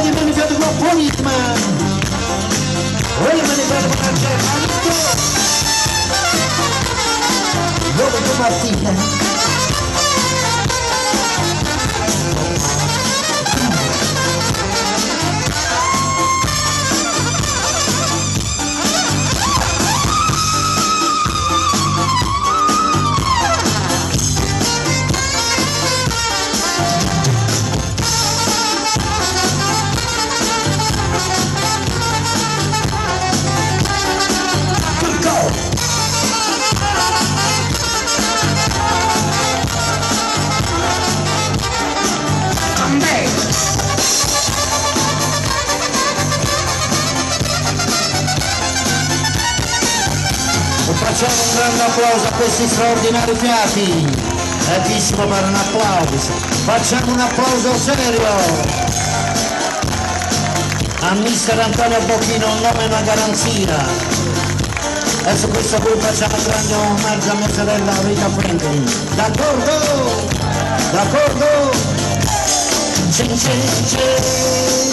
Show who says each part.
Speaker 1: Ready money I'm going to go. the to. Facciamo un grande applauso a questi straordinari fiati. Altissimo per un applauso. Facciamo un applauso serio. A mister Antonio Bocchino un nome e una garanzia. E su questo qui facciamo un grande omaggio a mia sorella Rita Franklin. D'accordo? D'accordo? C'è, c'è, c'è.